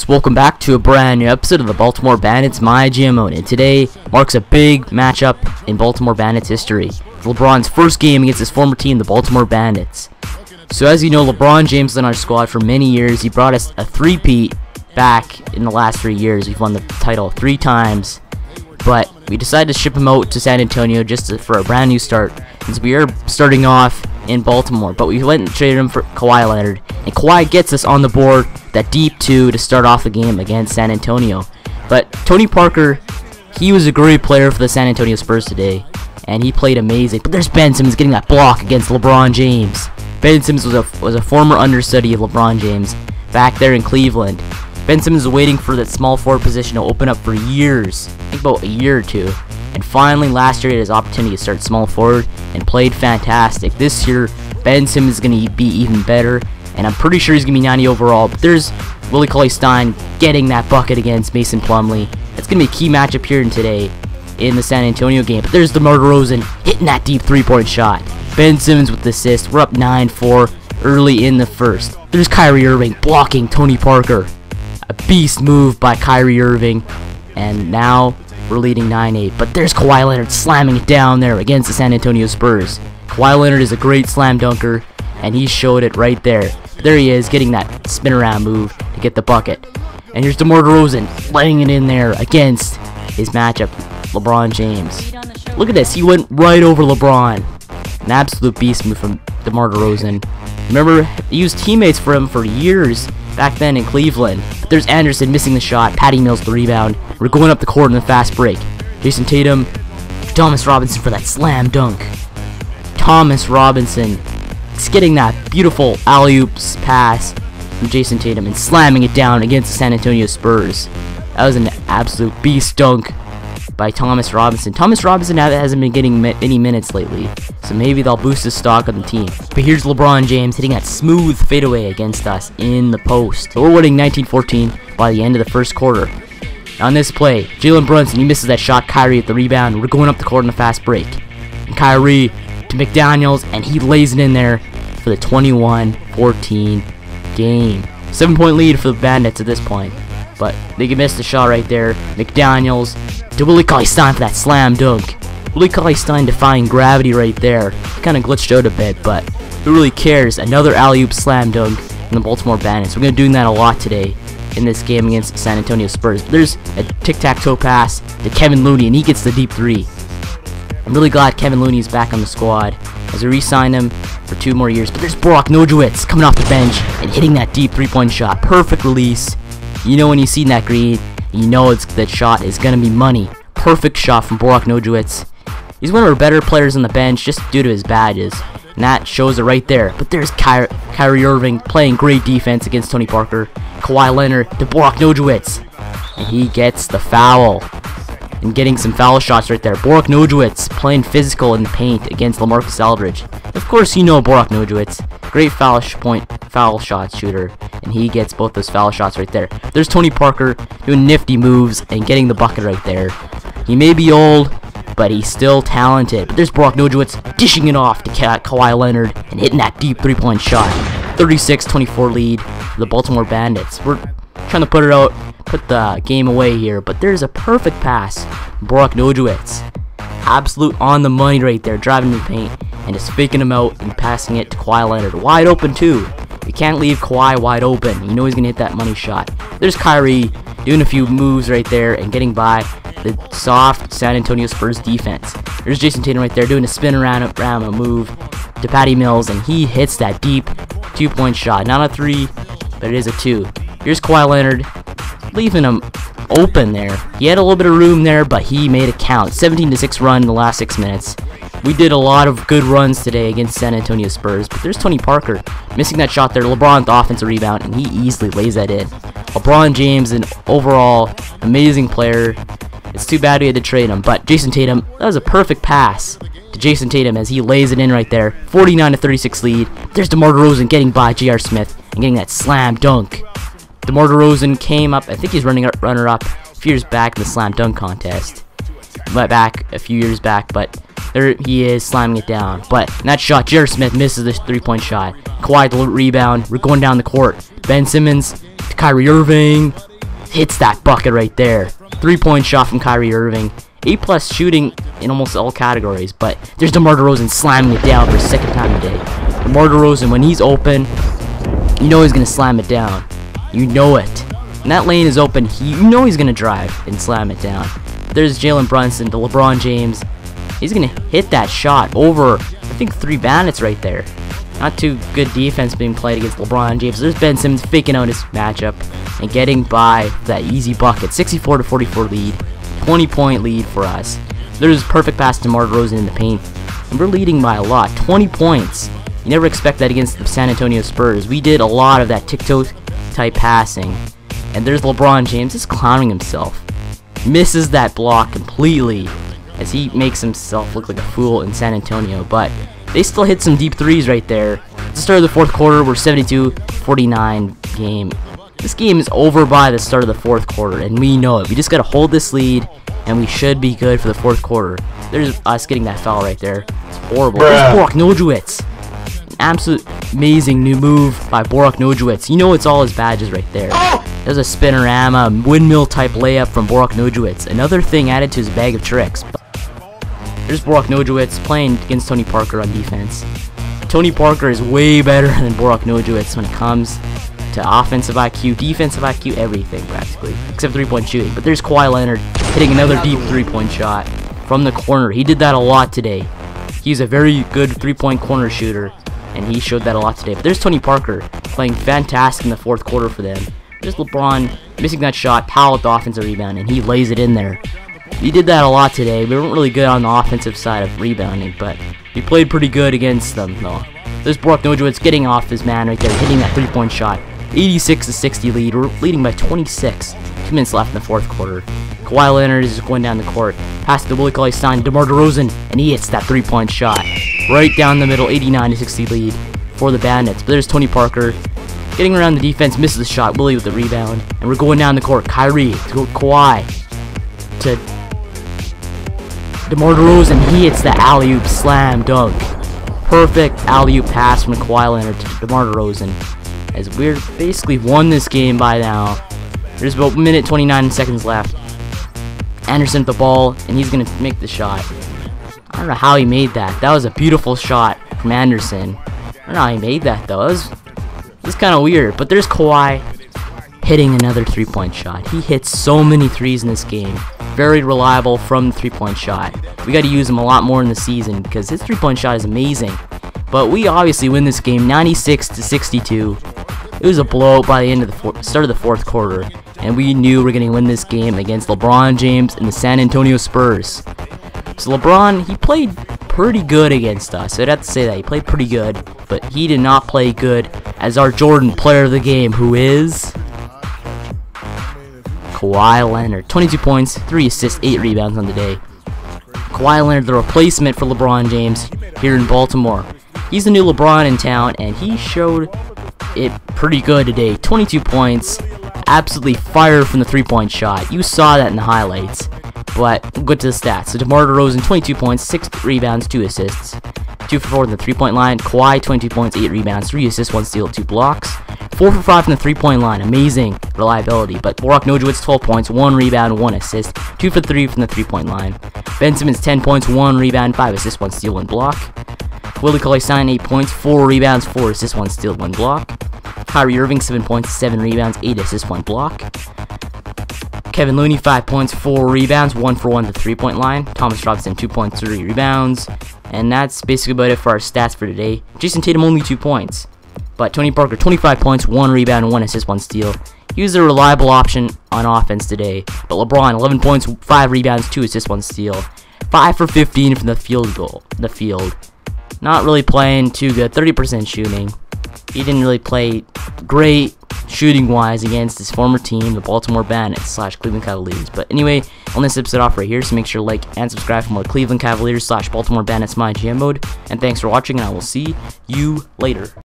So welcome back to a brand new episode of the Baltimore Bandits My GMO and today marks a big matchup in Baltimore Bandits history. LeBron's first game against his former team, the Baltimore Bandits. So as you know, LeBron James in our squad for many years. He brought us a three-peat back in the last three years. We've won the title three times. But we decided to ship him out to San Antonio just to, for a brand new start since we are starting off in Baltimore. But we went and traded him for Kawhi Leonard. And Kawhi gets us on the board that deep two to start off the game against San Antonio. But Tony Parker, he was a great player for the San Antonio Spurs today. And he played amazing. But there's Ben Simmons getting that block against LeBron James. Ben Simmons was a, was a former understudy of LeBron James back there in Cleveland. Ben Simmons was waiting for that small forward position to open up for years. I think about a year or two. And finally, last year, he had his opportunity to start small forward and played fantastic. This year, Ben Simmons is going to be even better, and I'm pretty sure he's going to be 90 overall. But there's Willie Cauley-Stein getting that bucket against Mason Plumlee. That's going to be a key matchup here in today in the San Antonio game. But there's DeMar DeRozan hitting that deep three-point shot. Ben Simmons with the assist. We're up 9-4 early in the first. There's Kyrie Irving blocking Tony Parker. A beast move by Kyrie Irving. And now we're leading 9-8. But there's Kawhi Leonard slamming it down there against the San Antonio Spurs. Kawhi Leonard is a great slam dunker, and he showed it right there. There he is, getting that spin around move to get the bucket. And here's DeMar DeRozan laying it in there against his matchup, LeBron James. Look at this, he went right over LeBron. An absolute beast move from DeMar DeRozan. Remember, he used teammates for him for years back then in Cleveland. But there's Anderson missing the shot, Patty Mills the rebound. We're going up the court in the fast break. Jayson Tatum, Thomas Robinson for that slam dunk. Thomas Robinson is getting that beautiful alley-oops pass from Jayson Tatum and slamming it down against the San Antonio Spurs. That was an absolute beast dunk by Thomas Robinson. Thomas Robinson hasn't been getting any minutes lately, so maybe they'll boost his stock on the team. But here's LeBron James hitting that smooth fadeaway against us in the post. We're winning 19-14 by the end of the first quarter. On this play, Jalen Brunson, he misses that shot. Kyrie at the rebound. We're going up the court in a fast break. And Kyrie to McDaniels, and he lays it in there for the 21-14 game. Seven-point lead for the Bandits at this point. But they can miss the shot right there. McDaniels to Willie Cauley-Stein for that slam dunk. Willie Cauley-Stein defying gravity right there. Kind of glitched out a bit, but who really cares? Another alley-oop slam dunk in the Baltimore Bandits. We're going to be doing that a lot today in this game against San Antonio Spurs. There's a tic-tac-toe pass to Kevin Looney, and he gets the deep three. I'm really glad Kevin Looney is back on the squad as we re-signed him for two more years. But there's Brock Nojewicz coming off the bench and hitting that deep three-point shot. Perfect release. You know when you see that green, you know it's that shot is going to be money. Perfect shot from Borak Nojewicz. He's one of our better players on the bench just due to his badges. And that shows it right there. But there's Ky Kyrie Irving playing great defense against Tony Parker. Kawhi Leonard to Brock Nojewicz. And he gets the foul. And getting some foul shots right there. Borak Nojewicz playing physical in the paint against LaMarcus Aldridge. Of course you know Borak Nojewicz. Great foul sh point foul shot shooter. And he gets both those foul shots right there. There's Tony Parker doing nifty moves and getting the bucket right there. He may be old, but he's still talented. But there's Brock Nojewicz dishing it off to Ka Kawhi Leonard and hitting that deep three-point shot. 36-24 lead for the Baltimore Bandits. We're trying to put it out, put the game away here, but there's a perfect pass. Brock Nojewicz. Absolute on the money right there, driving the paint and just faking him out and passing it to Kawhi Leonard. Wide open too. You can't leave Kawhi wide open. You know he's going to hit that money shot. There's Kyrie doing a few moves right there and getting by the soft San Antonio Spurs defense. There's Jayson Tatum right there doing a spin around, around a move to Patty Mills, and he hits that deep two-point shot. Not a three, but it is a two. Here's Kawhi Leonard leaving him open there. He had a little bit of room there, but he made it count. 17 to 6 run in the last six minutes. We did a lot of good runs today against San Antonio Spurs, but there's Tony Parker missing that shot there. LeBron the offensive rebound, and he easily lays that in. LeBron James, an overall amazing player. It's too bad we had to trade him, but Jayson Tatum, that was a perfect pass to Jayson Tatum as he lays it in right there. 49 to 36 lead. There's DeMar DeRozan getting by J.R. Smith and getting that slam dunk. DeMar DeRozan came up, I think he's running up, runner up a few years back in the slam dunk contest. But back a few years back, but there he is slamming it down. But that shot, J.R. Smith misses this three-point shot. Kawhi the rebound. We're going down the court. Ben Simmons to Kyrie Irving. hits that bucket right there. Three-point shot from Kyrie Irving. A plus shooting in almost all categories, but there's DeMar DeRozan slamming it down for a second time today. DeMar DeRozan, when he's open, you know he's gonna slam it down. You know it. And that lane is open. He, you know he's gonna drive and slam it down. There's Jalen Brunson to LeBron James. He's gonna hit that shot over. I think three bandits right there. Not too good defense being played against LeBron James. There's Ben Simmons faking out his matchup and getting by that easy bucket. 64 to 44 lead. 20 point lead for us. There's perfect pass to Mark Rosen in the paint. And we're leading by a lot. 20 points. You never expect that against the San Antonio Spurs. We did a lot of that TikTok passing. And there's LeBron James just clowning himself. Misses that block completely as he makes himself look like a fool in San Antonio. But they still hit some deep threes right there. At the start of the fourth quarter, we're 72-49 game. This game is over by the start of the fourth quarter, and we know it. We just got to hold this lead, and we should be good for the fourth quarter. There's us getting that foul right there. It's horrible. Bruh. There's Bork. An absolute amazing new move by Borak Nojewicz. You know it's all his badges right there. Oh! There's a spinorama, windmill type layup from Borak Nojewicz. Another thing added to his bag of tricks. There's Borak Nojewicz playing against Tony Parker on defense. Tony Parker is way better than Borak Nojewicz when it comes to offensive IQ, defensive IQ, everything practically, except three-point shooting. But there's Kawhi Leonard hitting another deep three-point shot from the corner. He did that a lot today. He's a very good three-point corner shooter, and he showed that a lot today. But there's Tony Parker playing fantastic in the fourth quarter for them. There's LeBron missing that shot, Powell with the offensive rebound, and he lays it in there. He did that a lot today. We weren't really good on the offensive side of rebounding, but we played pretty good against them, though. There's Brock Nojewicz getting off his man right there, hitting that three-point shot. 86 to 60 lead. We're leading by 26. Two minutes left in the fourth quarter. Kawhi Leonard is going down the court. Pass to Willie Cauley Stein, DeMar DeRozan, and he hits that three-point shot. Right down the middle, 89 to 60 lead for the Bandits. But there's Tony Parker getting around the defense, misses the shot. Willie with the rebound. And we're going down the court. Kyrie to Kawhi to DeMar DeRozan. He hits the alley-oop slam dunk. Perfect alley-oop pass from Kawhi Leonard to DeMar DeRozan as we're basically won this game by now. There's about minute 29 seconds left. Anderson with the ball, and he's to make the shot. I don't know how he made that. That was a beautiful shot from Anderson. I don't know how he made that, though. It was, it was kind of weird. But there's Kawhi hitting another three-point shot. He hits so many threes in this game. Very reliable from the three-point shot. We got to use him a lot more in the season because his three-point shot is amazing. But we obviously win this game 96 to 62. It was a blowout by the end of the start of the fourth quarter, and we knew we are going to win this game against LeBron James and the San Antonio Spurs. So LeBron, he played pretty good against us. I'd have to say that. He played pretty good, but he did not play good as our Jordan player of the game, who is... Kawhi Leonard. 22 points, 3 assists, 8 rebounds on the day. Kawhi Leonard, the replacement for LeBron James here in Baltimore. He's the new LeBron in town, and he showed it pretty good today. 22 points, absolutely fire from the three-point shot. You saw that in the highlights. But we'll to the stats. So DeMar DeRozan, 22 points, 6 rebounds, 2 assists. 2 for 4 in the three-point line. Kawhi, 22 points, 8 rebounds, 3 assists, 1 steal, 2 blocks. 4 for 5 from the three-point line. Amazing reliability. But Borak Nojewicz, 12 points, 1 rebound, 1 assist. 2 for 3 from the three-point line. Ben Simmons, 10 points, 1 rebound, 5 assists, 1 steal, 1 block. Willie Cauley Stein, 8 points, 4 rebounds, 4 assists, 1 steal, 1 block. Kyrie Irving, 7 points, 7 rebounds, 8 assists, 1 block. Kevin Looney, 5 points, 4 rebounds, 1 for 1 to the 3 point line. Thomas Robinson, 2 points, 3 rebounds. And that's basically about it for our stats for today. Jayson Tatum, only 2 points. But Tony Parker, 25 points, 1 rebound, 1 assist, 1 steal. He was a reliable option on offense today. But LeBron, 11 points, 5 rebounds, 2 assists, 1 steal. 5 for 15 from the field goal, the field. Not really playing too good. 30% shooting. He didn't really play great shooting wise against his former team, the Baltimore Bandits slash Cleveland Cavaliers. But anyway, on this episode off right here, so make sure to like and subscribe for more Cleveland Cavaliers slash Baltimore Bandits my GM mode. And thanks for watching, and I will see you later.